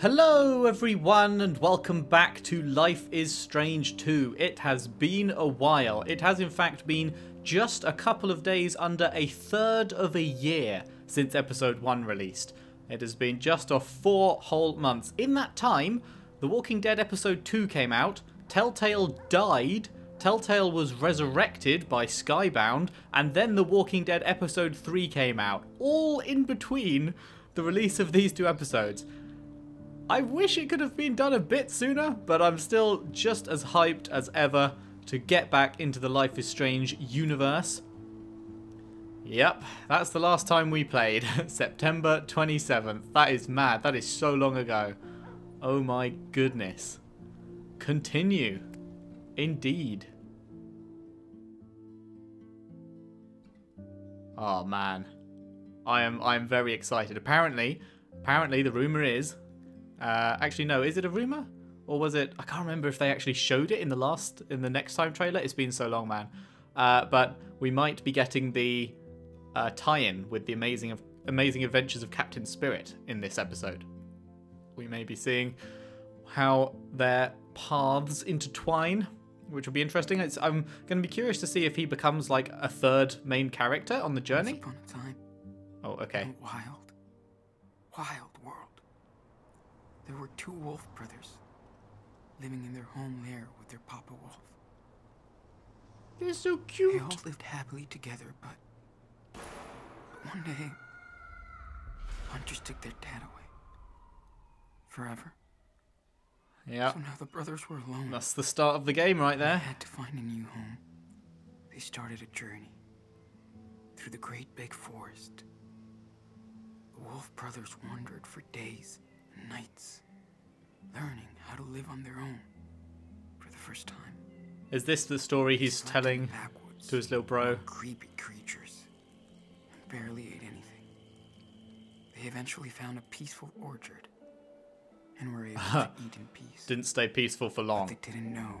Hello everyone and welcome back to Life is Strange 2. It has been a while. It has in fact been just a couple of days under a third of a year since episode 1 released. It has been just off four whole months. In that time, The Walking Dead episode 2 came out, Telltale died, Telltale was resurrected by Skybound, and then The Walking Dead episode 3 came out. All in between the release of these two episodes. I wish it could have been done a bit sooner, but I'm still just as hyped as ever to get back into the Life is Strange universe. Yep, that's the last time we played. September 27th. That is mad. That is so long ago. Oh my goodness. Continue. Indeed. Oh man. I am I am very excited. Apparently, apparently the rumor is uh, actually, no. Is it a rumor, or was it? I can't remember if they actually showed it in the last, in the next time trailer. It's been so long, man. Uh, but we might be getting the uh, tie-in with the amazing, amazing adventures of Captain Spirit in this episode. We may be seeing how their paths intertwine, which will be interesting. It's, I'm going to be curious to see if he becomes like a third main character on the journey. Once upon a time, Oh, okay. a wild, wild. There were two wolf brothers living in their home lair with their papa wolf. They're so cute. They all lived happily together, but one day, hunters took their dad away. Forever. Yeah. So now the brothers were alone. That's the start of the game right there. They had to find a new home. They started a journey through the great big forest. The Wolf brothers wandered for days and nights, learning how to live on their own for the first time. Is this the story he's telling to his little bro? creepy creatures, and barely ate anything. They eventually found a peaceful orchard and were able to eat in peace. Didn't stay peaceful for But long. they didn't know.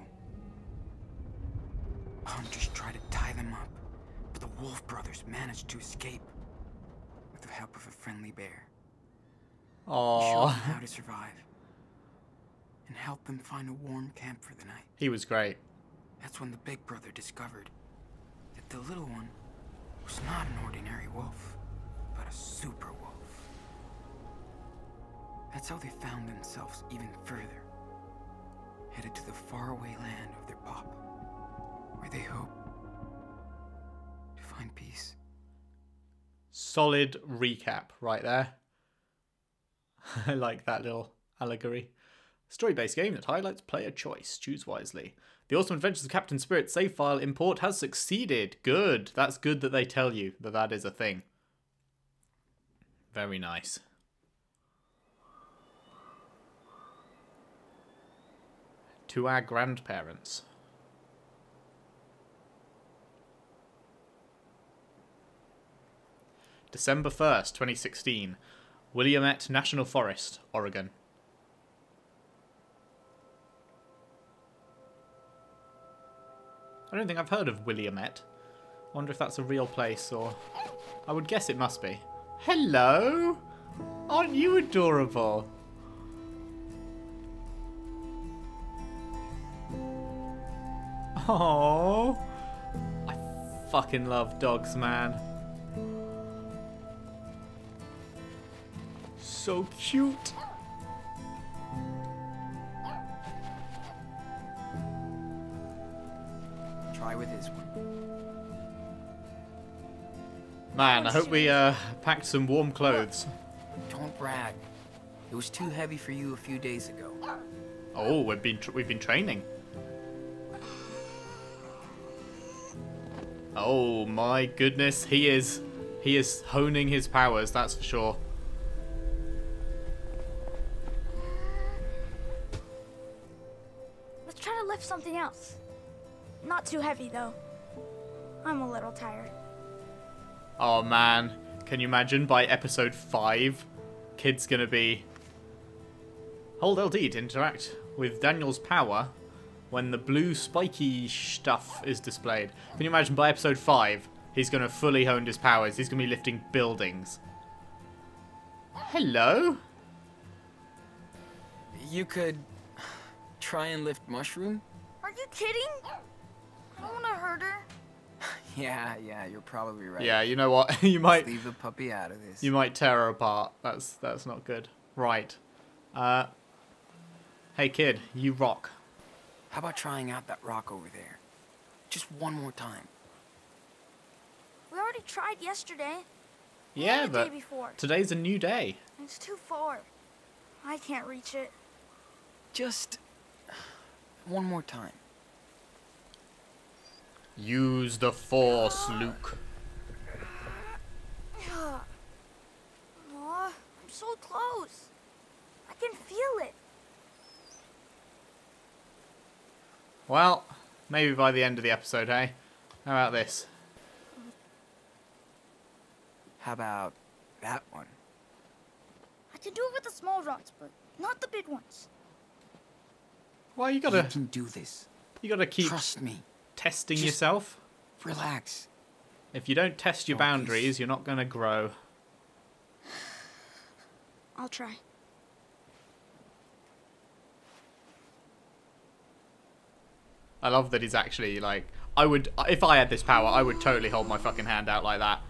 Hunters tried to tie them up, but the Wolf brothers managed to escape with the help of a friendly bear. Them how to survive and help them find a warm camp for the night. He was great. That's when the big brother discovered that the little one was not an ordinary wolf, but a super wolf. That's how they found themselves even further, headed to the faraway land of their pop, where they hope to find peace. Solid recap right there. I like that little allegory. Story based game that highlights player choice. Choose wisely. The Awesome Adventures of Captain Spirit save file import has succeeded. Good. That's good that they tell you that that is a thing. Very nice. To our grandparents. December 1st, 2016. Williamette National Forest, Oregon. I don't think I've heard of Williamette. Wonder if that's a real place or. I would guess it must be. Hello! Aren't you adorable? Oh, I fucking love dogs, man. So cute. Try with this one. Man, I hope we uh, packed some warm clothes. Don't brag. It was too heavy for you a few days ago. Oh, we've been tr- we've been training. Oh my goodness, he is he is honing his powers. That's for sure. Else. Not too heavy, though. I'm a little tired. Oh man, can you imagine by episode five, kid's gonna be hold LD to interact with Daniel's power when the blue spiky stuff is displayed. Can you imagine by episode five, he's gonna fully honed his powers. He's gonna be lifting buildings. Hello. You could try and lift Mushroom? Are you kidding? I don't want to hurt her. Yeah, yeah, you're probably right. Yeah, you know what? you might Leave the puppy out of this. you might tear her apart. That's that's not good. Right. Uh. Hey kid, you rock. How about trying out that rock over there? Just one more time. We already tried yesterday. Yeah, and the but day before. today's a new day. It's too far. I can't reach it. Just one more time. Use the force, Luke. Aw, I'm so close. I can feel it. Well, maybe by the end of the episode, hey? How about this? How about that one? I can do it with the small rocks, but not the big ones. Well, you You gotta can do this. you gotta keep Trust me. Testing Just- yourself. Relax. If you don't test your Focus. boundaries, you're not gonna grow. I'll try. I love that he's actually like I would if I had this power, I would totally hold my fucking hand out like that.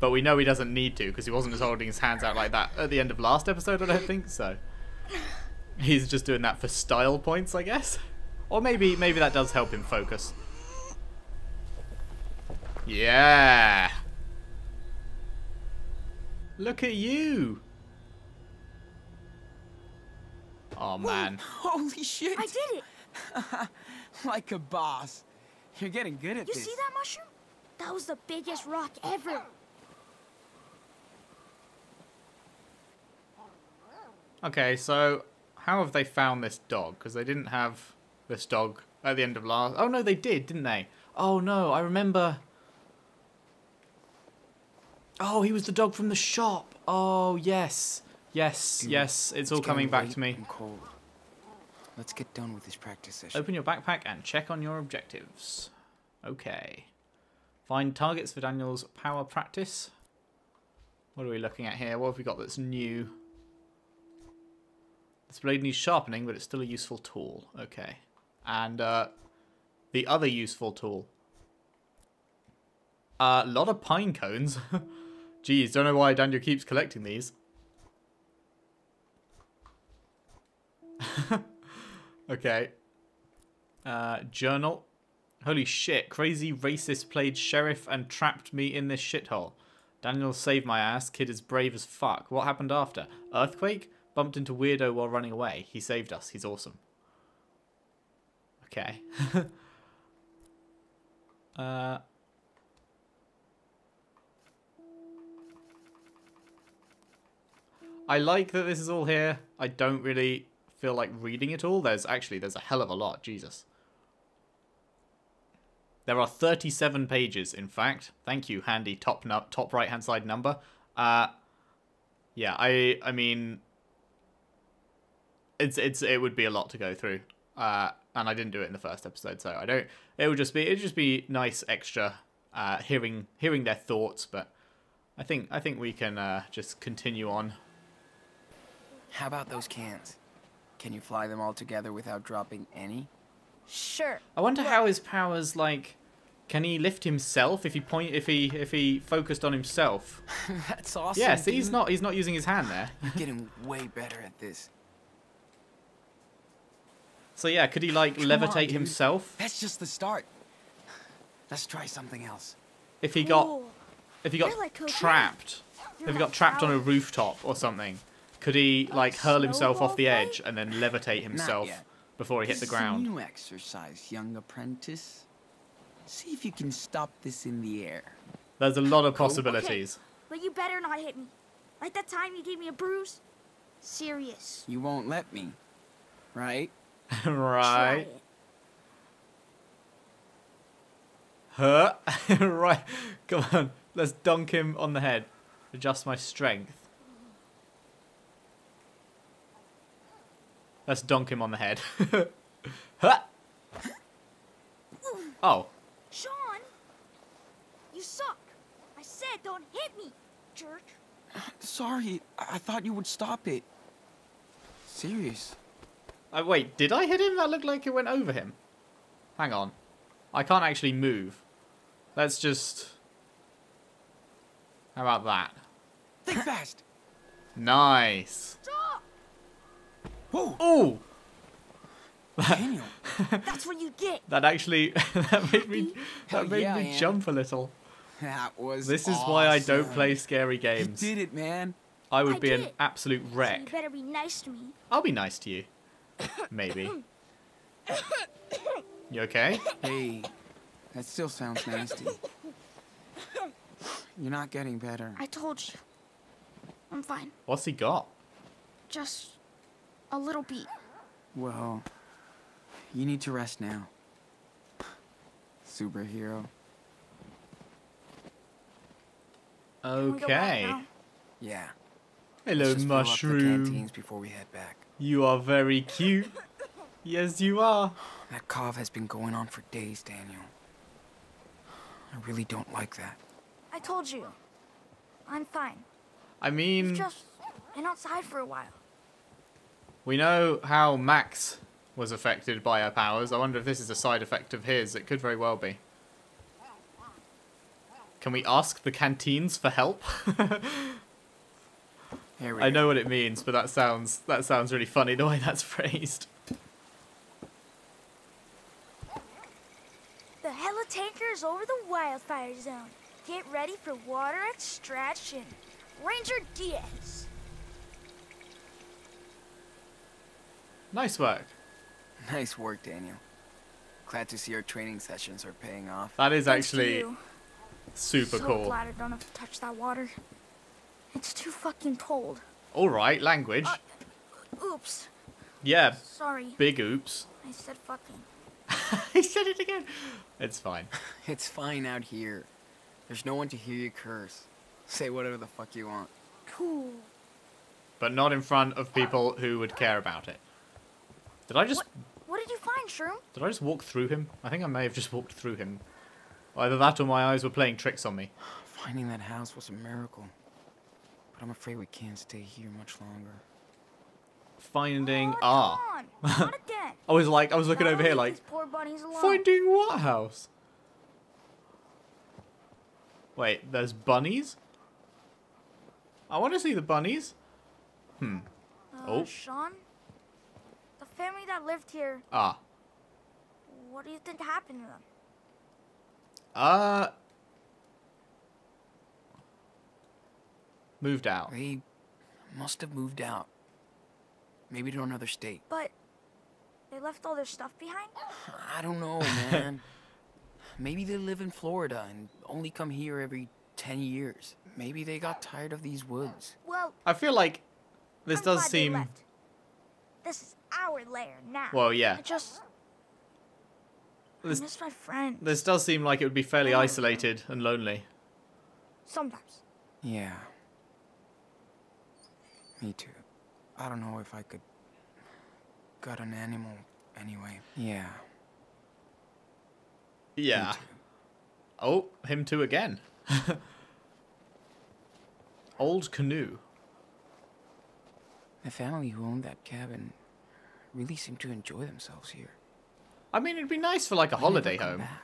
But we know he doesn't need to because he wasn't just holding his hands out like that at the end of last episode. I don't think so. He's just doing that for style points, I guess. Or maybe maybe that does help him focus. Yeah. Look at you. Oh man. Holy shit! I did it. like a boss. You're getting good at You this. You see that mushroom? That was the biggest rock ever. Okay, so how have they found this dog? Because they didn't have this dog at the end of last. Oh no, they did, didn't they? Oh no, I remember. Oh, he was the dog from the shop. Oh yes, yes, yes. It's all coming back to me. cold. Let's get done with this practice session. Open your backpack and check on your objectives. Okay. Find targets for Daniel's power practice. What are we looking at here? What have we got that's new? This blade needs sharpening, but it's still a useful tool. Okay. And uh, the other useful tool. A lot of pine cones. Geez, don't know why Daniel keeps collecting these. okay. Uh, journal. Holy shit, crazy racist played sheriff and trapped me in this shithole. Daniel saved my ass, kid is brave as fuck. What happened after? Earthquake? Bumped into weirdo while running away. He saved us, he's awesome. Okay. uh... I like that this is all here. I don't really feel like reading it all. There's actually, there's a hell of a lot. Jesus. There are 37 pages, in fact. Thank you, handy top top right hand side number. Uh, yeah, I I mean, it's it's it would be a lot to go through. Uh, and I didn't do it in the first episode, so I don't. It would just be it'd just be nice extra uh, hearing hearing their thoughts. But I think I think we can uh, just continue on. How about those cans? Can you fly them all together without dropping any? Sure. I wonder how his powers like. Can he lift himself if he point if he if he focused on himself? That's awesome. yeah, see, he's not he's not using his hand there. You're getting way better at this. So yeah, could he like Come levitate on, himself That's just the start. Let's try something else. if he got Cool. if he got like trapped? If he got trapped on a rooftop or something, could he like hurl himself off the edge and then levitate himself before he hit the ground? new exercise, young apprentice. See if you can stop this in the air. There's a lot of Cool. possibilities. But you better not hit me. Like that time you gave me a bruise. Serious. You won't let me, right? Right. Huh? right. Come on. Let's dunk him on the head. Adjust my strength. Let's dunk him on the head. huh? Oh. Sean! You suck. I said don't hit me, jerk. Sorry, I, I thought you would stop it. Serious. Uh, wait, did I hit him? That looked like it went over him. Hang on. I can't actually move. Let's just... How about that? Think fast. Nice. Whoa, Oh! Daniel. That's what you get. That actually... that made me, that made yeah, me jump a little. That was This is why I don't play scary games. You games. did it, man. I would I be an did. absolute So you wreck. better be nice to me. I'll be nice to you. Maybe. You okay? Hey, that still sounds nasty. You're not getting better. I told you. I'm fine. What's he got? Just a little beat. Well, you need to rest now. Superhero. Can we go back Okay. now? Yeah. Hello, Let's just fill up the mushroom. canteens before we head back. You are very cute. yes, you are. That cough has been going on for days, Daniel. I really don't like that. I told you. I'm fine. I You've mean, just been outside for a while. We know how Max was affected by her powers. I wonder if this is a side effect of his. It could very well be. Can we ask the canteens for help? Here we I go. know what it means, but that sounds that sounds really funny the way that's phrased. The Helitanker is over the wildfire zone. Get ready for water extraction. Ranger Diaz. Nice work. Nice work, Daniel. Glad to see our training sessions are paying off. That is actually you. super so cool. glad I don't have to touch that water. It's too fucking cold. All right, language. Uh, Oops. yeah, Sorry. big oops. I said fucking. I said it again. It's fine. It's fine out here. There's no one to hear you curse. Say whatever the fuck you want. Cool. But not in front of people who would care about it. Did I just What, what did you find, Shroom? did I just walk through him? I think I may have just walked through him. Either that or my eyes were playing tricks on me. Finding that house was a miracle. But I'm afraid we can't stay here much longer. Finding oh, ah. Come on. I was like I was looking I'll over here like poor bunnies alone. finding what house? Wait, there's bunnies? I want to see the bunnies. Hmm. Uh, Oh. Sean? The family that lived here, Ah. what do you think happened to them? Uh. Moved out. They must have moved out. Maybe to another state. But they left all their stuff behind? I don't know, man. Maybe they live in Florida and only come here every 10 years. Maybe they got tired of these woods. Well, I feel like this I'm does seem. This is our lair now. Well, yeah. I just I This miss my friends. this does seem like it would be fairly oh. isolated and lonely. Sometimes. Yeah. Me too. I don't know if I could gut an animal anyway. Yeah. Yeah. Oh, him too again. Old canoe. The family who owned that cabin really seem to enjoy themselves here. I mean, it'd be nice for like a Why holiday home. back?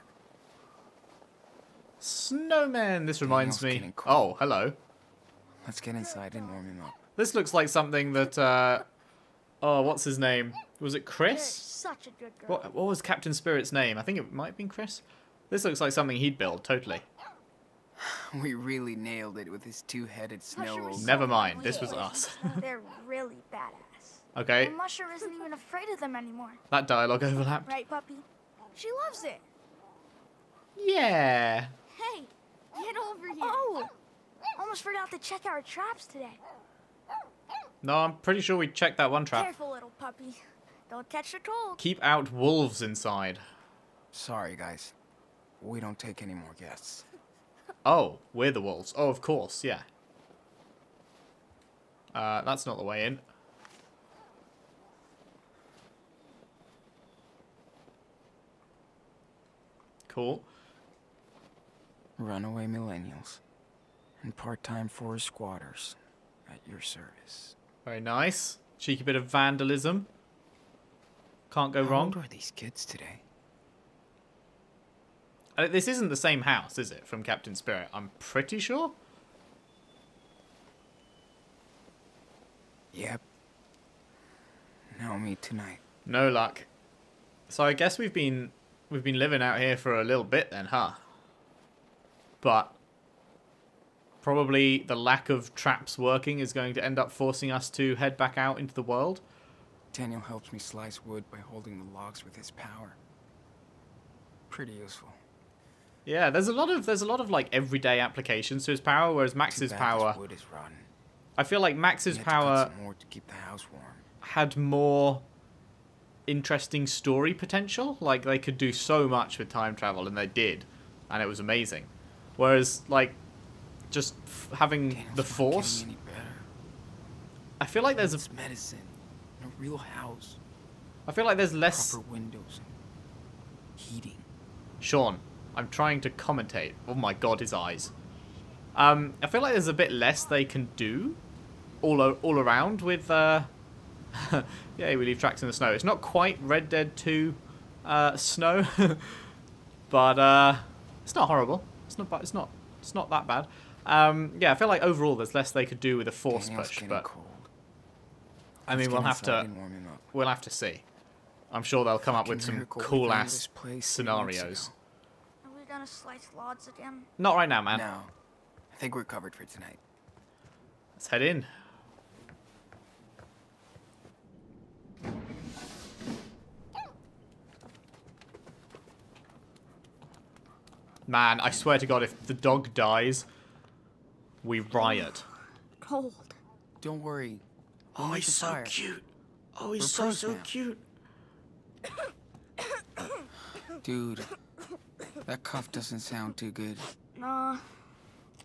Snowman. This reminds me. getting. Oh, hello. Let's get inside and warm him up. This looks like something that. uh... Oh, what's his name? Was it Chris? such a good girl. What, what was Captain Spirit's name? I think it might have been Chris. This looks like something he'd build, totally. We really nailed it with his two-headed snow Mushroom ogre. is Never mind, this was us. They're really badass. Okay, And Mushroom isn't even afraid of them anymore. that dialogue overlapped. Right, puppy? She loves it. Yeah. Hey, get over here. Oh! Almost forgot to check our traps today. No, I'm pretty sure we checked that one trap. Careful, little puppy. Don't catch the cold. Keep out wolves inside. Sorry, guys. We don't take any more guests. Oh, we're the wolves. Oh, of course, yeah. Uh, that's not the way in. Cool. Runaway millennials and part-time forest squatters at your service. Very nice. Cheeky bit of vandalism. Can't go How wrong. old are these kids today? Uh, This isn't the same house, is it, from Captain Spirit? I'm pretty sure. Yep. Now me tonight. No luck. So I guess we've been we've been living out here for a little bit then, huh? But probably the lack of traps working is going to end up forcing us to head back out into the world. Daniel helps me slice wood by holding the logs with his power. Pretty useful. Yeah, there's a lot of there's a lot of like everyday applications to his power, whereas Max's power, wood is rotten. I feel like Max's power more to keep the house warm. had more interesting story potential. Like they could do so much with time travel, and they did, and it was amazing. Whereas like just f- having the force, getting any better. I feel like there's a medicine. in A real house. I feel like there's less. Proper windows. Heating. Sean, I'm trying to commentate. Oh my god, his eyes. Um, I feel like there's a bit less they can do, all o- all around with. Uh, yeah, we leave tracks in the snow. It's not quite Red Dead 2 uh, snow, but uh, it's not horrible. It's not. It's not. It's not that bad. Um, yeah, I feel like overall there's less they could do with a force Daniel's push, but cold. I mean we'll have to and warm him up. we'll have to see. I'm sure they'll come up with some cool ass place scenarios. Are we gonna slice logs again? Not right now, man. No. I think we're covered for tonight. Let's head in. Man, I swear to God, if the dog dies, we riot. Cold. Don't worry. Oh, We'll make he's so fire. cute. Oh, he's We're so, so now. cute. Dude, that cough doesn't sound too good. Nah,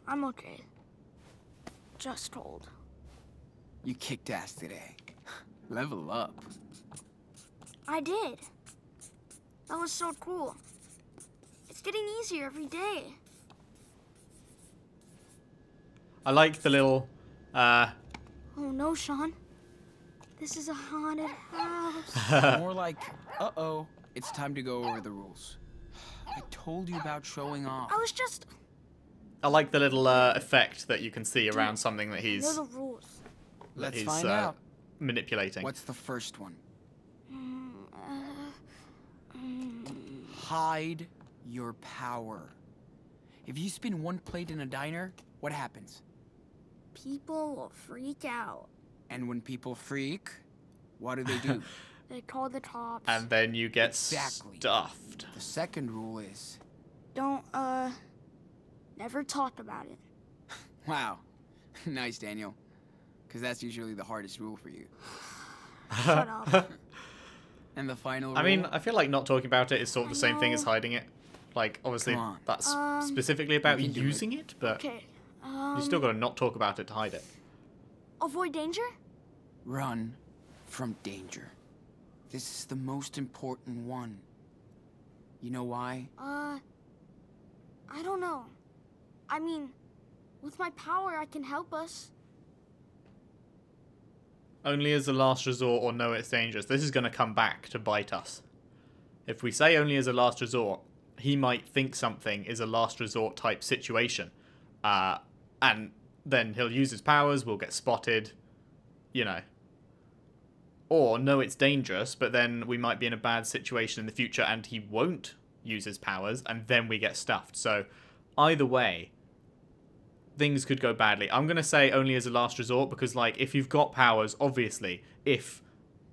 I'm okay. Just cold. You kicked ass today. Level up. I did. That was so cool. It's getting easier every day. I like the little, uh, Oh no, Sean. This is a haunted house. More like, uh oh, it's time to go over the rules. I told you about showing off. I was just. I like the little uh, effect that you can see around something that I know he's the rules. Let's he's, find uh, out. manipulating. What's the first one? Mm, uh, mm, Hide your power. If you spin one plate in a diner, what happens? people will freak out. And when people freak, what do they do? They call the cops. and then you get Exactly. stuffed. the second rule is, Don't, uh. Never talk about it. wow, nice, Daniel. Because that's usually the hardest rule for you. Shut up. And the final rule? I mean, I feel like not talking about it is sort of I the same thing as hiding it. Like, obviously, that's Um, specifically about you can do it. using it, but Okay. Um, you still got to not talk about it to hide it. avoid danger? run from danger. This is the most important one. You know why? Uh. I don't know. I mean, with my power, I can help us. Only as a last resort or no, it's dangerous. This is going to come back to bite us. If we say only as a last resort, he might think something is a last resort type situation. Uh, and then he'll use his powers, we'll get spotted, you know. Or no, it's dangerous, but then we might be in a bad situation in the future and he won't use his powers, and then we get stuffed. So, either way, things could go badly. I'm going to say only as a last resort because, like, if you've got powers, obviously, if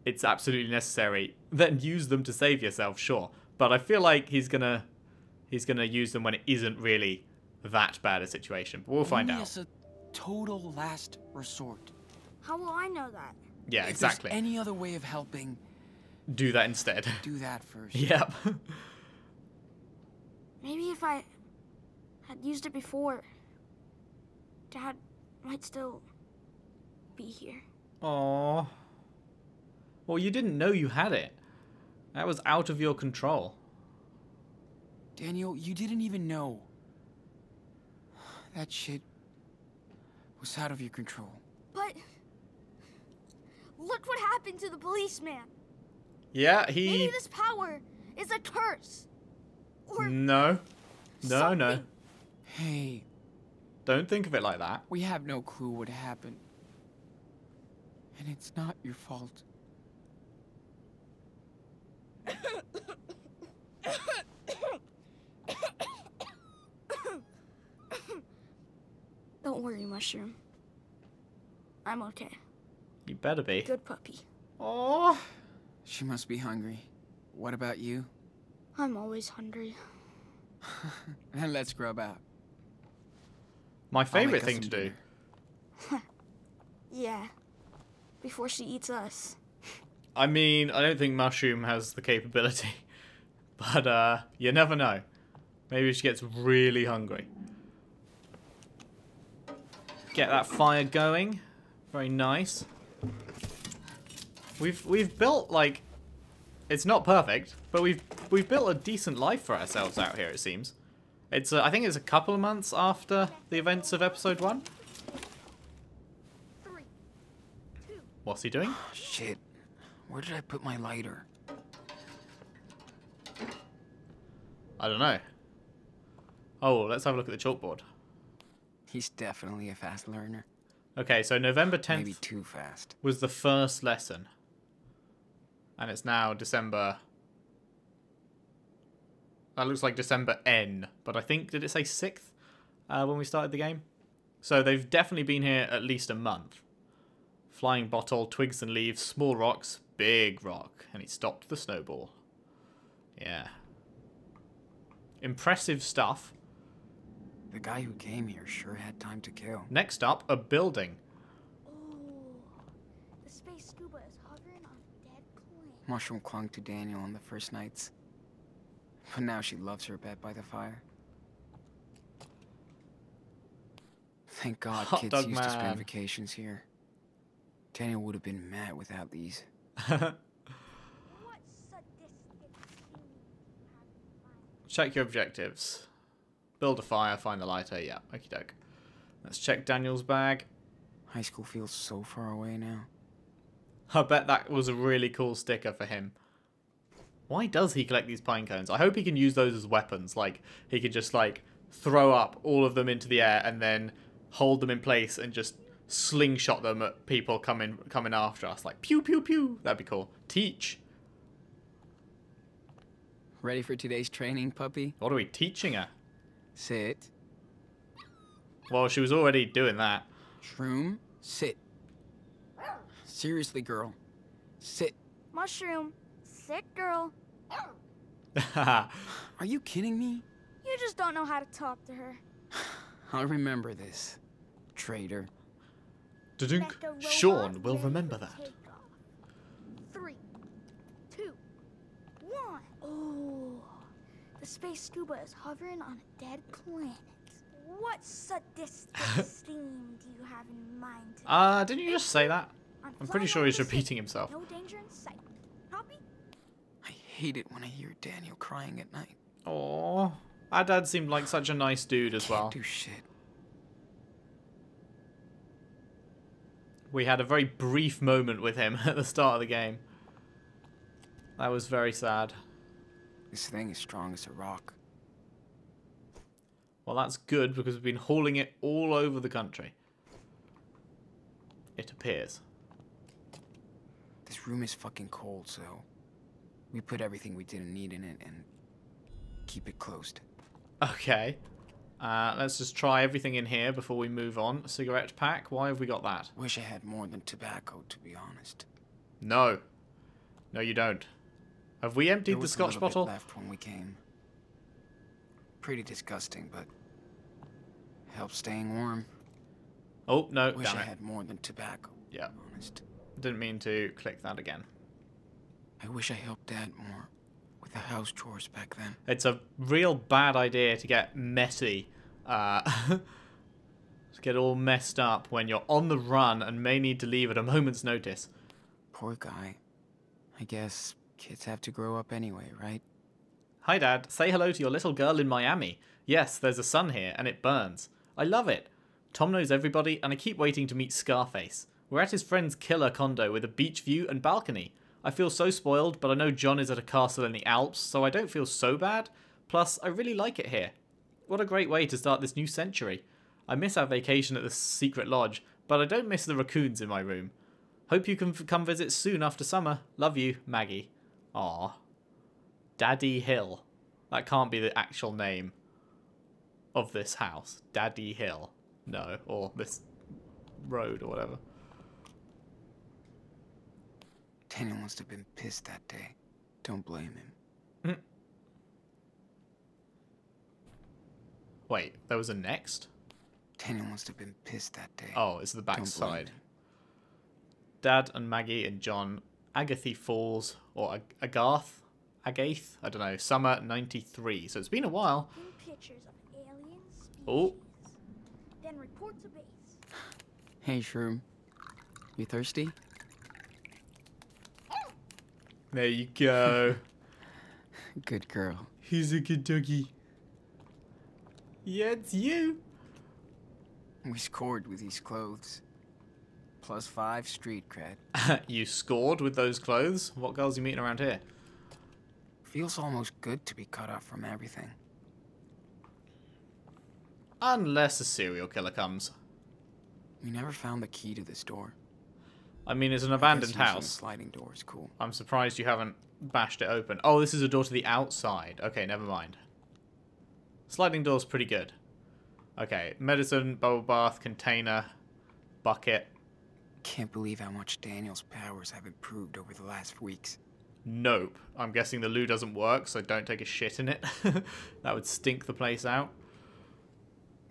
it's absolutely necessary, then use them to save yourself, sure. But I feel like he's gonna he's gonna use them when it isn't really that bad a situation. But we'll find Only out. It's a total last resort. How will I know that? Yeah, if exactly. There's any other way of helping, Do that instead. do that first. yep. Maybe if I had used it before, Dad might still be here. Aww. Well, you didn't know you had it. That was out of your control. Daniel, you didn't even know. That shit was out of your control. But look what happened to the policeman. Yeah, he. Maybe this power is a curse. Or No. No, no. Hey, Don't think of it like that. we have no clue what happened. And it's not your fault. Don't worry, Mushroom. I'm okay. You better be. Good puppy. Oh. She must be hungry. What about you? I'm always hungry. Then let's grub out. My favorite thing to do. Yeah. Before she eats us. I mean, I don't think Mushroom has the capability. But, uh, you never know. Maybe she gets really hungry. Get that fire going. Very nice. We've we've built like it's not perfect, but we've we've built a decent life for ourselves out here. It seems. It's uh, I think it's a couple of months after the events of episode one. Three. Two. What's he doing? Shit. Where did I put my lighter? I don't know. Oh, let's have a look at the chalkboard. He's definitely a fast learner. Okay, so November 10th Maybe too fast. was the first lesson. And it's now December. That looks like December N, but I think, did it say 6th uh, when we started the game? So they've definitely been here at least a month. Flying bottle, twigs and leaves, small rocks, big rock, and he stopped the snowball. Yeah. Impressive stuff. The guy who came here sure had time to kill. Next up, a building. Oh. The space scuba is hovering on dead planet. Mushroom clung to Daniel on the first nights. But now she loves her bed by the fire. Thank God Hot kids dog used to spend vacations here. Daniel would have been mad without these. What sadistic thing do you have in mind? Check your objectives. Build a fire, find the lighter. Yeah, okie doke. Let's check Daniel's bag. High school feels so far away now. I bet that was a really cool sticker for him. Why does he collect these pine cones? I hope he can use those as weapons. Like, he could just, like, throw up all of them into the air and then hold them in place and just slingshot them at people coming coming after us. Like, pew, pew, pew. That'd be cool. Teach. Ready for today's training, puppy? What are we teaching her? Sit. Well, she was already doing that. Shroom, sit. Seriously, girl. Sit. Mushroom. sit, girl. Are you kidding me? You just don't know how to talk to her. I'll remember this. Traitor. Dudunk. Mecha Sean will remember that. Three, two, one. Oh, the space scuba is hovering on a dead planet. What sadistic scheme do you have in mind? today? Uh, didn't you just say that? I'm I'm pretty sure he's repeating himself. No danger in sight. Copy? I hate it when I hear Daniel crying at night. Oh, our dad seemed like such a nice dude as well. Can't do shit. We had a very brief moment with him at the start of the game. That was very sad. This thing is strong as a rock. Well, that's good because we've been hauling it all over the country. It appears. This room is fucking cold, so we put everything we didn't need in it and keep it closed. Okay. Uh, let's just try everything in here before we move on. Cigarette pack. Why have we got that? Wish I had more than tobacco, to be honest. No. No, you don't. Have we emptied the scotch bottle? left when we came. Pretty disgusting, but helps staying warm. Oh, no. Wish I it. had more than tobacco. Yeah. Honest. Didn't mean to click that again. I wish I helped Dad more with the house chores back then. It's a real bad idea to get messy. Uh, to get all messed up when you're on the run and may need to leave at a moment's notice. Poor guy. I guess kids have to grow up anyway, right? Hi, Dad. Say hello to your little girl in Miami. Yes, there's a sun here, and it burns. I love it. Tom knows everybody, and I keep waiting to meet Scarface. We're at his friend's killer condo with a beach view and balcony. I feel so spoiled, but I know John is at a castle in the Alps, so I don't feel so bad. Plus, I really like it here. What a great way to start this new century. I miss our vacation at the secret lodge, but I don't miss the raccoons in my room. Hope you can come visit soon after summer. Love you, Maggie. Aw. Daddy Hill. That can't be the actual name of this house. Daddy Hill. No, or this road or whatever. Daniel must have been pissed that day. Don't blame him. Hmm. Wait, there was a next? Daniel must have been pissed that day. Oh, it's the back Don't blame side. him. Dad and Maggie and John, Agatha Falls, or Ag- Agarth? Agath? I don't know. Summer 93. So it's been a while. In pictures of alien oh. species. Oh. Then report to base. Hey, Shroom. You thirsty? There you go. Good girl. He's a good doggy. Yeah, it's you. We scored with these clothes. Plus five street cred. you scored with those clothes? What girls you meeting around here? Feels almost good to be cut off from everything. Unless a serial killer comes. We never found the key to this door. I mean, it's an abandoned house. sliding door is cool. I'm surprised you haven't bashed it open. Oh, this is a door to the outside. Okay, never mind. Sliding door's pretty good. Okay, medicine, bubble bath, container, bucket. Can't believe how much Daniel's powers have improved over the last weeks. Nope. I'm guessing the loo doesn't work, so don't take a shit in it. that would stink the place out.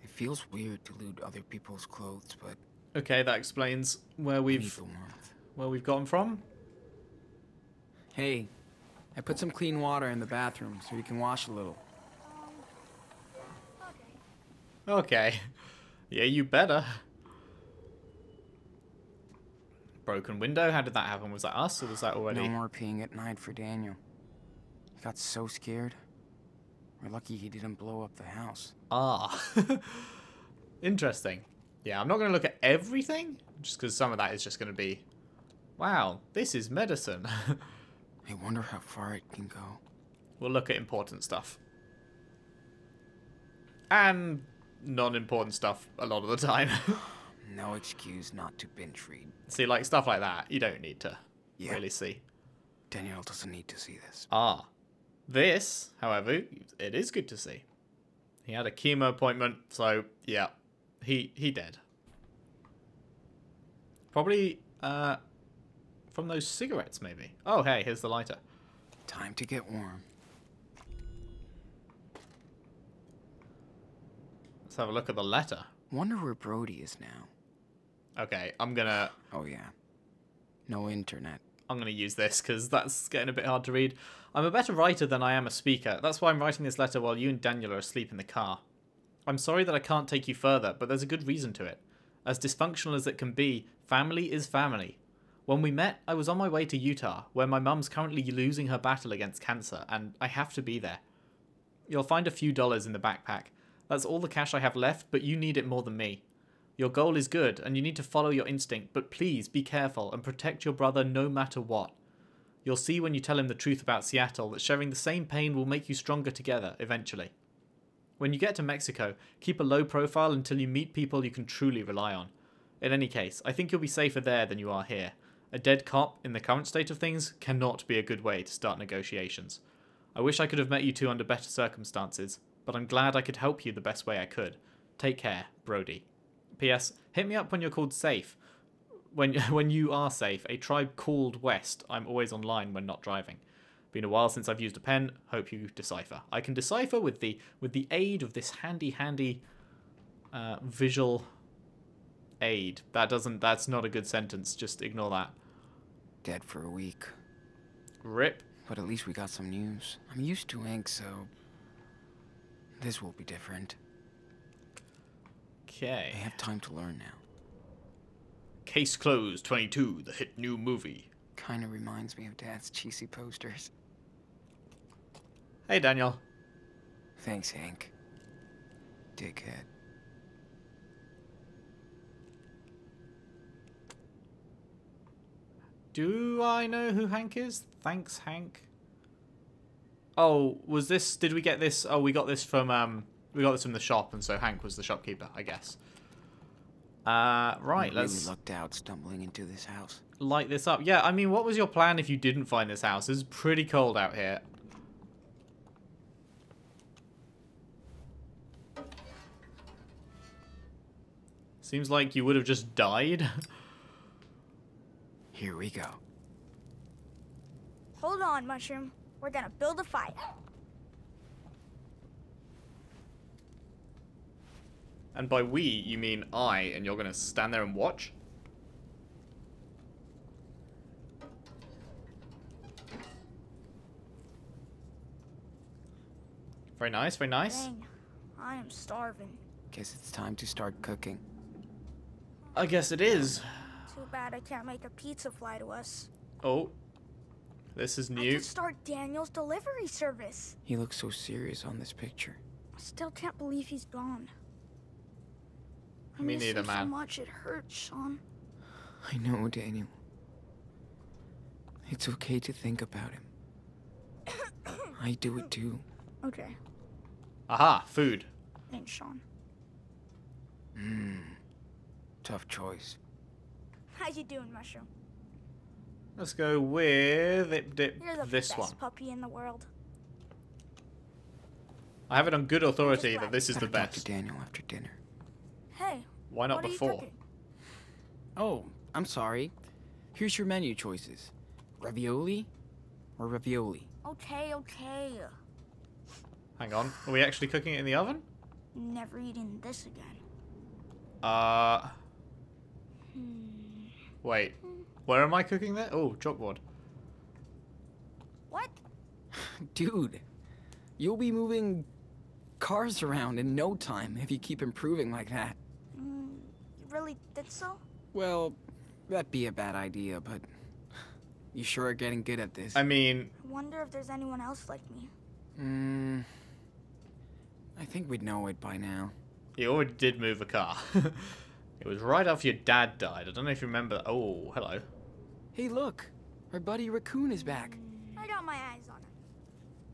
It feels weird to loot other people's clothes, but Okay, that explains where we've where we've gotten from. Hey, I put some clean water in the bathroom so you can wash a little. Okay. Okay. Yeah, you better. Broken window? How did that happen? Was that us or was that already? No more peeing at night for Daniel. He got so scared. We're lucky he didn't blow up the house. Ah. Interesting. Yeah, I'm not going to look at everything, just because some of that is just going to be, wow, this is medicine. I wonder how far it can go. we'll look at important stuff. And non-important stuff a lot of the time. No excuse not to binge read. see, like stuff like that, you don't need to Yeah. really see. Daniel doesn't need to see this. Ah. This, however, it is good to see. He had a chemo appointment, so yeah, he he dead. Probably uh from those cigarettes maybe. Oh hey, here's the lighter. Time to get warm. Let's have a look at the letter. Wonder where Brody is now. Okay, I'm gonna Oh yeah. No internet. I'm gonna use this because that's getting a bit hard to read. I'm a better writer than I am a speaker. That's why I'm writing this letter while you and Daniel are asleep in the car. I'm sorry that I can't take you further, but there's a good reason to it. As dysfunctional as it can be, family is family. When we met, I was on my way to Utah, where my mum's currently losing her battle against cancer, and I have to be there. You'll find a few dollars in the backpack. That's all the cash I have left, but you need it more than me. Your goal is good, and you need to follow your instinct, but please be careful and protect your brother no matter what. You'll see when you tell him the truth about Seattle that sharing the same pain will make you stronger together eventually. When you get to Mexico, keep a low profile until you meet people you can truly rely on. In any case, I think you'll be safer there than you are here. A dead cop, in the current state of things, cannot be a good way to start negotiations. I wish I could have met you two under better circumstances, but I'm glad I could help you the best way I could. Take care, Brody. P.S. Hit me up when you're called safe. When when you are safe, a tribe called West. I'm always online when not driving. Been a while since I've used a pen. Hope you decipher. I can decipher with the with the aid of this handy handy uh, visual aid. That doesn't. That's not a good sentence. Just ignore that. Dead for a week. Rip. But at least we got some news. I'm used to ink, so this will be different. I have time to learn now. Case closed. Twenty two. The hit new movie. Kinda reminds me of Dad's cheesy posters. Hey Daniel. Thanks, Hank. Dickhead. Do I know who Hank is? Thanks, Hank. Oh, was this? Did we get this? Oh, we got this from um, we got this from the shop, and so Hank was the shopkeeper, I guess. Uh, right. We Let's really lucked out stumbling into this house. light this up. Yeah, I mean, what was your plan if you didn't find this house? It's pretty cold out here. Seems like you would have just died. Here we go. Hold on, Mushroom. We're gonna build a fire. And by we, you mean I, and you're gonna stand there and watch? Very nice, very nice. Dang, I am starving. Guess it's time to start cooking. I guess it is. Too bad I can't make a pizza fly to us. Oh. This is I new. could start Daniel's delivery service. He looks so serious on this picture. I still can't believe he's gone. I Me miss neither, man. So much it hurts, Sean. I know, Daniel. It's okay to think about him. I do it too. Okay, Aha, food. thanks, Sean. Mmm. Tough choice. How you doing, Mushroom? Let's go with it, dip, You're the this best one. puppy in the world. I have it on good authority that this is the Gotta talk to best. Daniel after dinner. Hey, Why not before? Oh, I'm sorry. Here's your menu choices. Ravioli or ravioli? Okay, okay. Hang on. Are we actually cooking it in the oven? Never eating this again. Uh, Hmm. wait. Where am I cooking that? Oh, chalkboard. What? Dude, you'll be moving cars around in no time if you keep improving like that. You really did so? Well, that'd be a bad idea, but you sure are getting good at this. I mean, I wonder if there's anyone else like me. Hmm... I think we'd know it by now. you already did move a car. it was right after your dad died. I don't know if you remember. Oh, hello. Hey, look! Our buddy Raccoon is back. I got my eyes on him.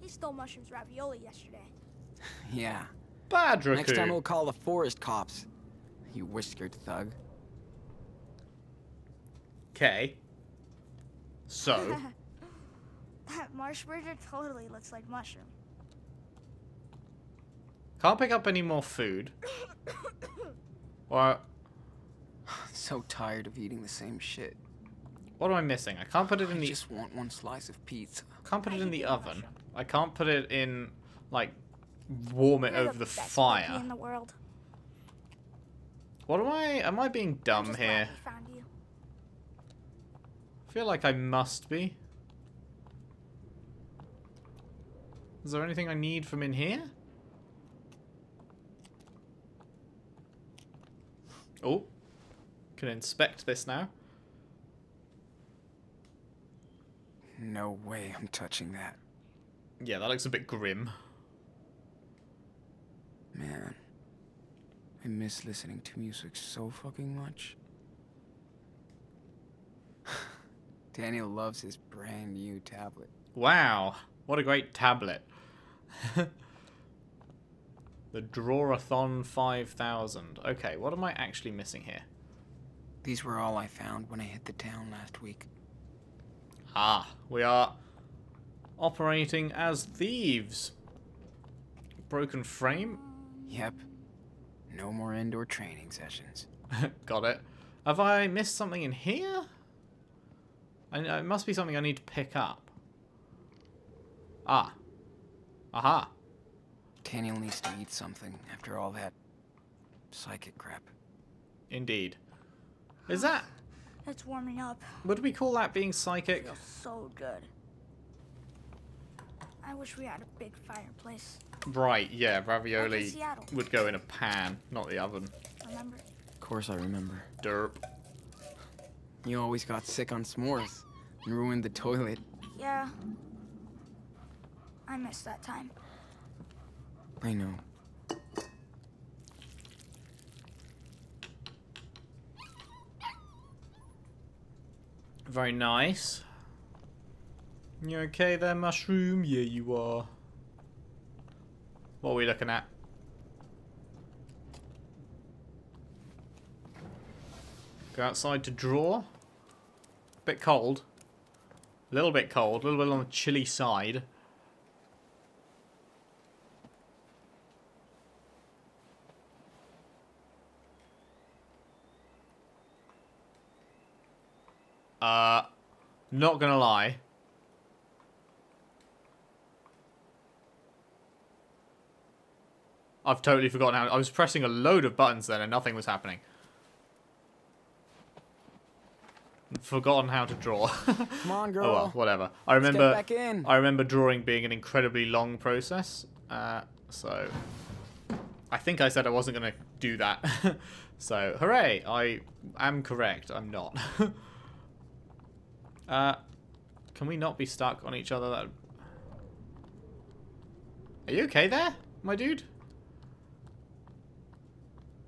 He stole Mushroom's ravioli yesterday. Yeah. Bad raccoon. Next time we'll call the forest cops. You whiskered thug. Okay. So, that marsh burger totally looks like Mushroom. can't pick up any more food. Or, So tired of eating the same shit. what am I missing? I can't put it in I the just want one slice of pizza. can't put it in the oven. Mushroom? I can't put it in like warm it You're over the, best puppy fire. in the world. What am I? Am I being dumb here? glad we found you. I feel like I must be. Is there anything I need from in here? Oh, can inspect this now. No way I'm touching that. Yeah, that looks a bit grim. Man. I miss listening to music so fucking much. Daniel loves his brand new tablet. Wow, what a great tablet. the Drawathon 5000. Okay, what am I actually missing here? These were all I found when I hit the town last week. Ah, we are operating as thieves. Broken frame. Yep. No more indoor training sessions. Got it. Have I missed something in here? I, it must be something I need to pick up. Ah. Aha. Daniel needs to eat something after all that psychic crap. Indeed. Is that... It's warming up. Would we call that being psychic? Feels so good. I wish we had a big fireplace. Right, yeah, ravioli would go in a pan, not the oven. Remember? Of course I remember. Derp. You always got sick on s'mores and ruined the toilet. Yeah. I missed that time. I know. Very nice. You okay there, mushroom? Yeah, you are. What are we looking at? Go outside to draw. Bit cold. A little bit cold. A little bit on the chilly side. Uh, not gonna lie. I've totally forgotten how. I was pressing a load of buttons then and nothing was happening. Forgotten how to draw. Come on, girl. oh well, whatever. I remember. I remember drawing being an incredibly long process. Uh, so I think I said I wasn't gonna do that. so hooray! I am correct. I'm not. uh, can we not be stuck on each other? That. Are you okay there, my dude?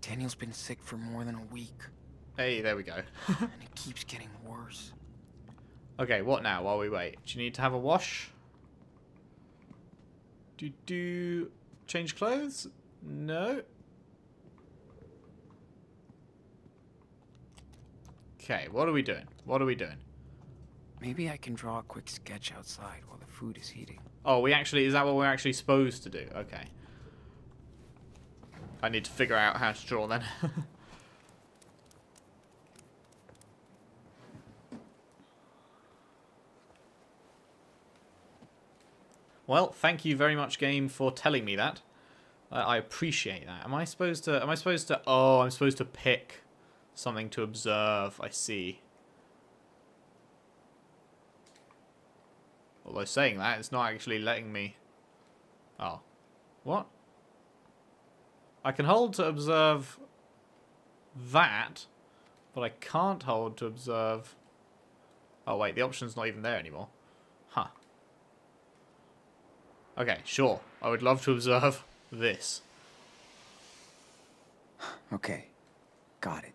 Daniel's been sick for more than a week, Hey, there we go. and it keeps getting worse. okay, what now while we wait? Do you need to have a wash? Do do change clothes? No. Okay, what are we doing? What are we doing? Maybe I can draw a quick sketch outside while the food is heating. Oh, we actually is that what we're actually supposed to do? Okay. I need to figure out how to draw then. well, thank you very much, game, for telling me that. I I appreciate that. Am I supposed to? Am I supposed to? Oh, I'm supposed to pick something to observe. I see. Although saying that, it's not actually letting me. Oh, what? I can hold to observe that, but I can't hold to observe. Oh wait, the option's not even there anymore. Huh. Okay, sure. I would love to observe this. Okay, got it.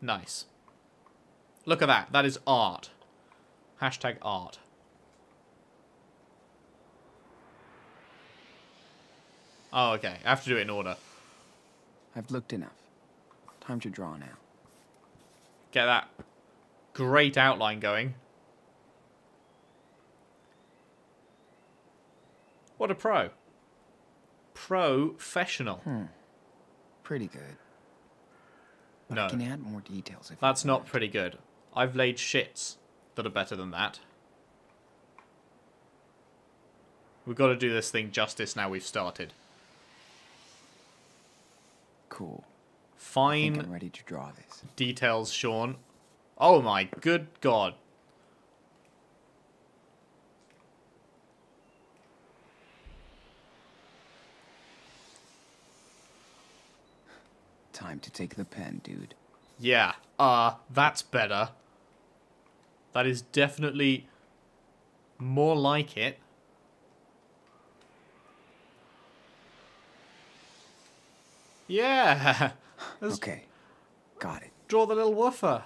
Nice. Look at that. That is art. Hashtag art. Oh, okay. I have to do it in order. I've looked enough. Time to draw now. Get that great outline going. What a pro. Professional. Hmm. Pretty good. But No. I can add more details if That's not pretty good. I've laid shits that are better than that. We've got to do this thing justice now we've started. Cool. Fine I'm ready to draw this. details, Sean. Oh my good god. Time to take the pen, dude. Yeah, uh, that's better. That is definitely more like it. Yeah. Let's Okay, got it. draw the little woofer.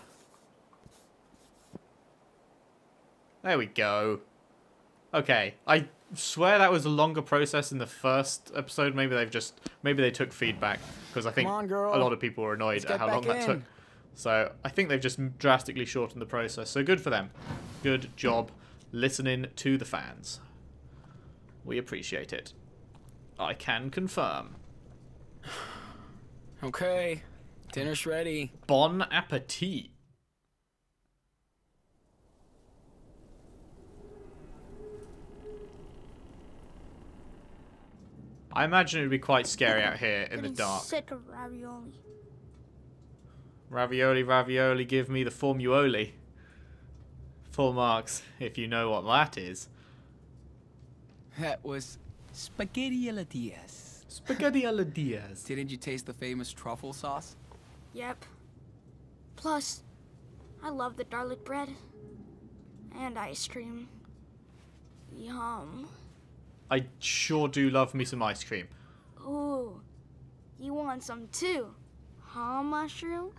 There we go. Okay, I swear that was a longer process in the first episode. Maybe they've just maybe they took feedback because I think on, a lot of people were annoyed Let's at how long back that took. In. So I think they've just drastically shortened the process. So good for them. Good job listening to the fans. We appreciate it. I can confirm. Okay, dinner's ready. Bon appetit. I imagine it would be quite scary out here in the dark. sick of ravioli. Ravioli, ravioli, give me the formuoli. Full marks, if you know what that is. That was spaghetti alla Diaz. Spaghetti alla Diaz. Didn't you taste the famous truffle sauce? Yep. Plus, I love the garlic bread. And ice cream. Yum. I sure do love me some ice cream. Ooh, you want some too, huh, Mushroom?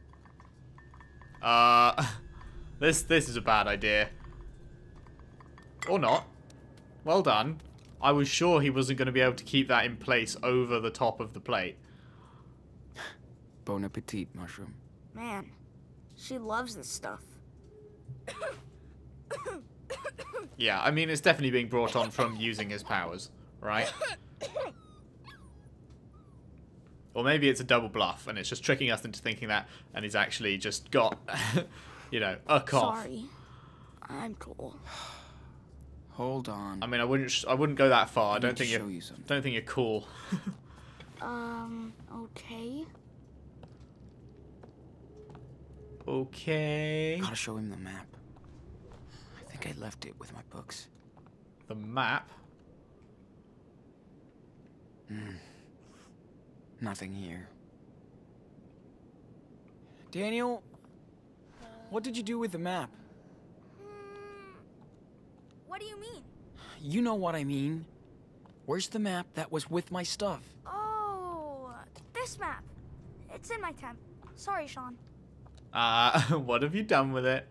Uh, this this is a bad idea. Or not. Well done. I was sure he wasn't going to be able to keep that in place over the top of the plate. Bon appetit, mushroom. Man, she loves this stuff. Yeah, I mean, it's definitely being brought on from using his powers, right? Or maybe it's a double bluff, and it's just tricking us into thinking that, and he's actually just got, you know, a cough. Sorry. I'm cool. Hold on. I mean, I wouldn't, sh I wouldn't go that far. I I don't think you're, you something. don't think you're cool. Um, okay. okay. Gotta show him the map. I think I left it with my books. The map. Nothing here. Daniel, what did you do with the map? Hmm, what do you mean? You know what I mean. Where's the map that was with my stuff? Oh, this map. It's in my tent. Sorry, Sean. Uh, what have you done with it?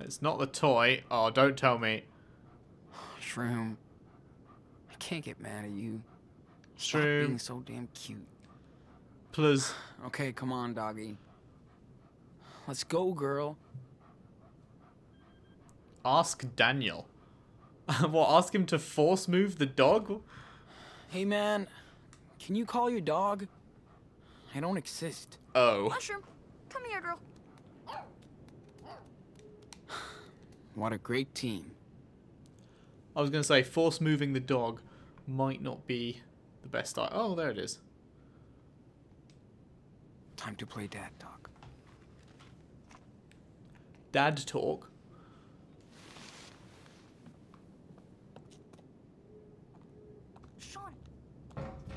It's not the toy. Oh, don't tell me. Shroom. I can't get mad at you. Stop Shroom, being so damn cute. please. Okay, come on, doggy. Let's go, girl. Ask Daniel. what, ask him to force move the dog? Hey, man. Can you call your dog? I don't exist. Oh. Mushroom, come here, girl. What a great team. I was going to say, force moving the dog might not be the best idea. Oh, there it is. Time to play dad talk. Dad talk. Sean,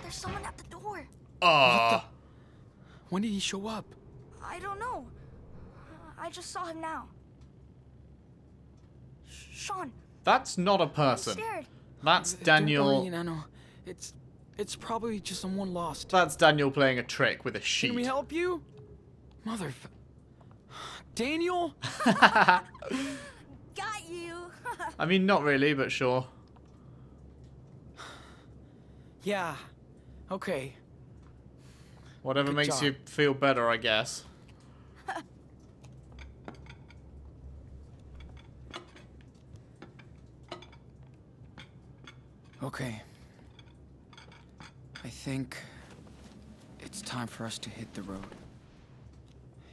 there's someone at the door. Ah. When did he show up? I don't know. Uh, I just saw him now. Sh- Sean, That's not a I'm person. scared. That's Don't Daniel. worry, Nano. It's it's probably just someone lost. That's Daniel playing a trick with a sheet. Can we help you? Mother. Daniel? Got you. I mean, not really, but sure. Yeah. Okay. Whatever Good makes job. you feel better, I guess. Okay. I think it's time for us to hit the road.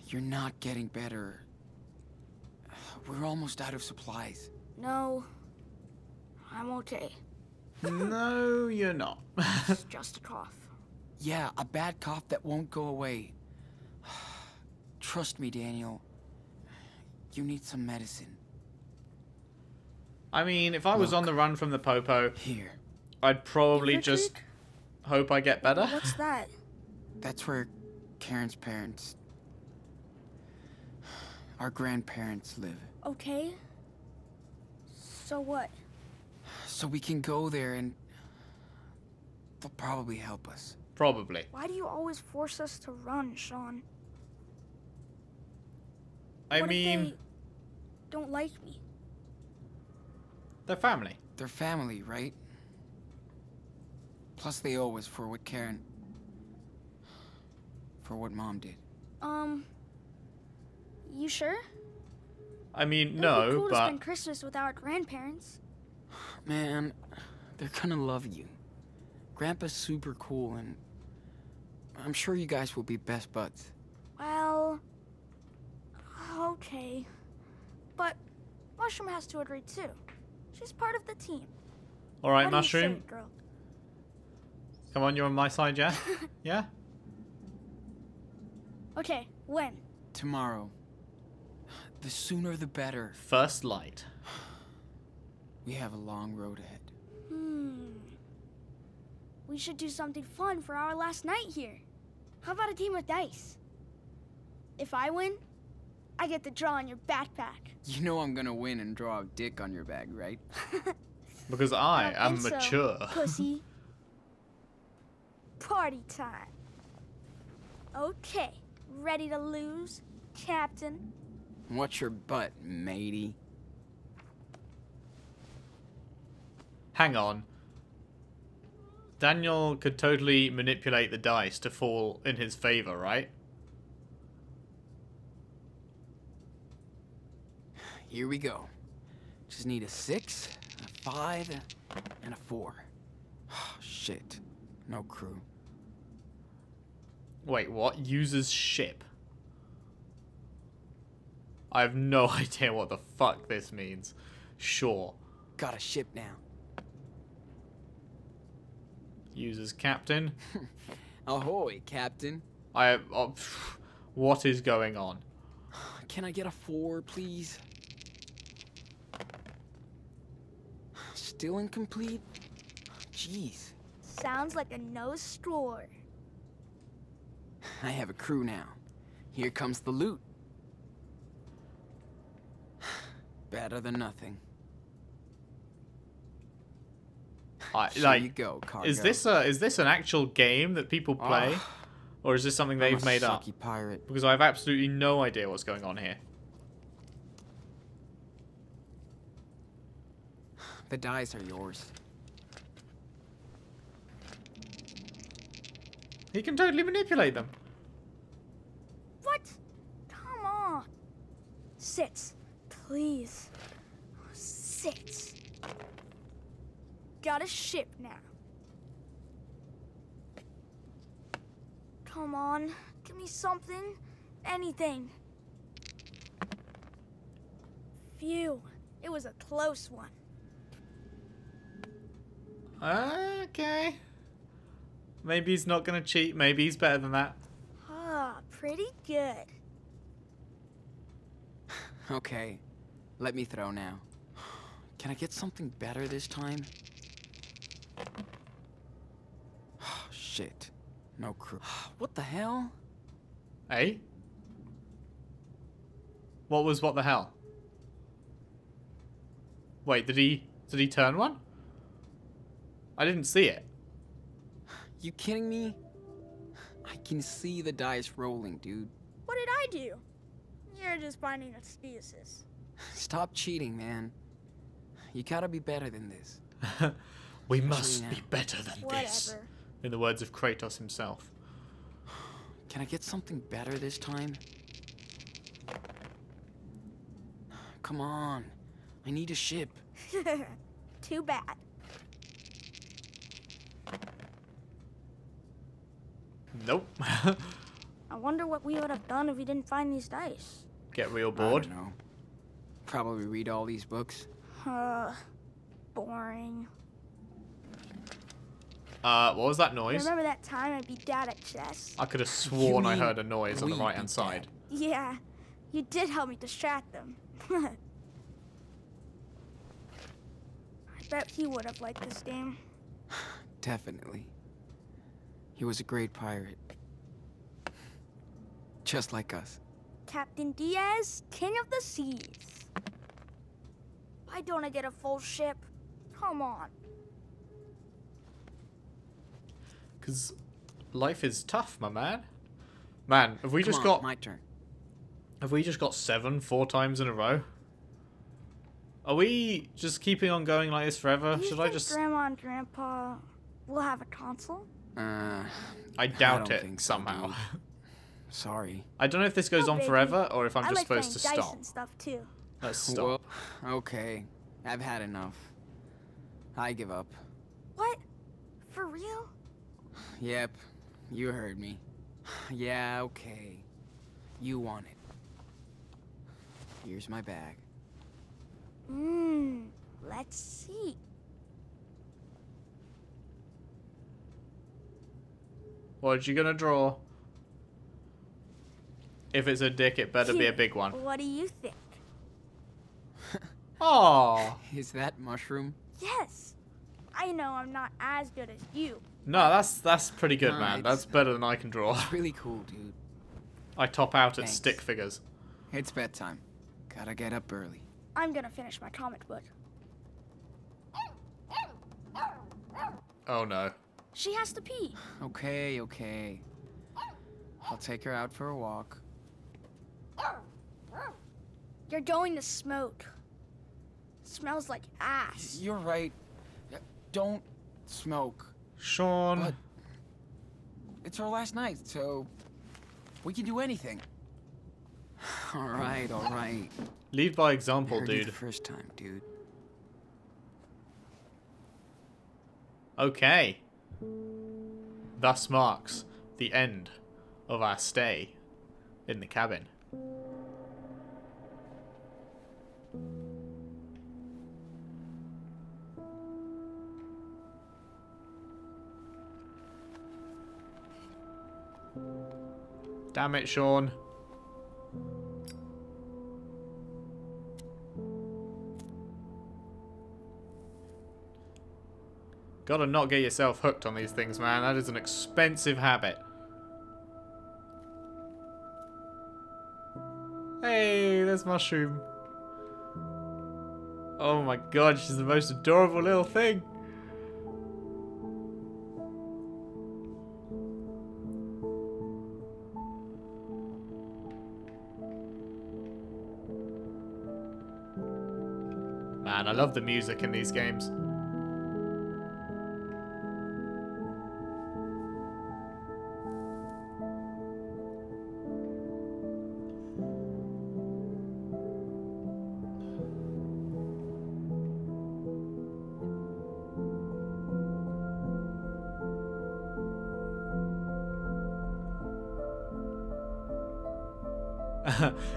You're not getting better. We're almost out of supplies. no, I'm okay. no, you're not. It's just a cough. Yeah, a bad cough that won't go away. Trust me, Daniel. You need some medicine. I mean, if I was on the run from the Popo, Here. I'd probably just Creek? hope I get better. What's that? That's where Karen's parents. Our grandparents live. Okay. So what? So we can go there and. They'll probably help us. Probably. Why do you always force us to run, Sean? I What if mean, they don't like me. They're family. They're family, right? Plus, they owe us for what Karen. For what mom did. Um. You sure? I mean, It'd be no, cool to spend Christmas with our grandparents. Man, they're gonna love you. Grandpa's super cool, and I'm sure you guys will be best buds. Well. Okay. But Mushroom has to agree too. She's part of the team. all right, what mushroom. say, girl? Come on, you're on my side, yeah? yeah. Okay, when? Tomorrow. The sooner the better. First light. We have a long road ahead. Hmm. We should do something fun for our last night here. How about a game of dice? If I win, I get to draw on your backpack. You know I'm gonna win and draw a dick on your bag, right? Because I, don't am think so, mature. pussy. Party time. Okay, ready to lose, Captain? What's your butt, matey? Hang on. Daniel could totally manipulate the dice to fall in his favor, right? Here we go. Just need a six, a five, and a four. Shit. No crew. Wait, what? Uses ship. I have no idea what the fuck this means. Sure. Got a ship now. Uses captain. Ahoy, Captain. I. Oh, what is going on? Can I get a four, please? Still incomplete? Jeez. Sounds like a no score. I have a crew now. Here comes the loot. Better than nothing. I, Here like, you go, cargo. is this a is this an actual game that people play, Ah, or is this something I'm they've a made up? pirate. Because I have absolutely no idea what's going on here. The dice are yours. He can totally manipulate them. What? Come on. Six, please. Six. Got a ship now. Come on, give me something. Anything. Phew, it was a close one. Okay. Maybe he's not gonna cheat. Maybe he's better than that. Ah, pretty good. Okay, let me throw now. Can I get something better this time? Oh, Shit. No crew. What the hell? Eh? What was what the hell? Wait, did he did he turn one? I didn't see it. You kidding me? I can see the dice rolling, dude. What did I do? You're just finding excuses. Stop cheating, man. You gotta be better than this. we must now. be better than this. In the words of Kratos himself. Can I get something better this time? Come on. I need a ship. Too bad. Nope. I wonder what we would have done if we didn't find these dice. Get real bored. don't. Probably read all these books. Uh, boring. Uh, what was that noise? Remember that time I beat Dad at chess? I could have sworn I heard a noise on the right hand beat side. Yeah, you did help me distract them. I bet he would have liked this game. Definitely. He was a great pirate. Just like us. Captain Diaz, King of the Seas. Why don't I get a full ship? Come on. Because life is tough, my man. Man, have we Come just on, got my turn. have we just got seven four times in a row? Are we just keeping on going like this forever? Should I just? Grandma and Grandpa will have a console? Uh, I doubt don't it think so, somehow. dude. sorry. I don't know if this goes Oh, on baby. forever or if I'm I just like supposed to playing dice stop. and stuff too. Let's stop. Well, okay. I've had enough. I give up. What? For real? Yep, you heard me. Yeah, okay. You want it. Here's my bag. Mmm. Let's see. What you gonna draw? If it's a dick, it better be a big one. What do you think? Oh Is that mushroom? Yes. I know I'm not as good as you. no, that's that's pretty good, No, man. That's better than I can draw. It's really cool, dude. I top out at stick figures. It's bedtime. Gotta get up early. I'm gonna finish my comic book. Oh no. She has to pee. Okay, okay. I'll take her out for a walk. You're going to smoke. smells like ass. You're right. Don't smoke. Sean. But it's our last night, so we can do anything. All right, all right. Lead by example, dude. the first time, dude. Okay. Thus marks the end of our stay in the cabin. Damn it, Sean. Gotta not get yourself hooked on these things, man. That is an expensive habit. Hey, there's Mushroom. Oh my god, she's the most adorable little thing. Man, I love the music in these games.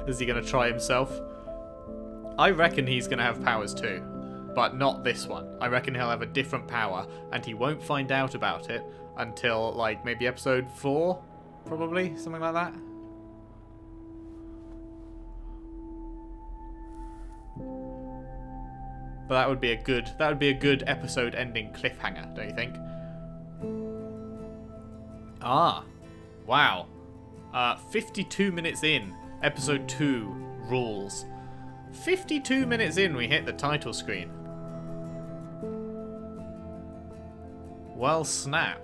Is he going to try himself? I reckon he's going to have powers too. But not this one. I reckon he'll have a different power, and he won't find out about it until, like, maybe episode 4? Probably? Something like that? But that would be a good that would be a good episode ending cliffhanger, don't you think? Ah. Wow. Uh 52 minutes in, episode 2 rules. 52 minutes in we hit the title screen. Well snap.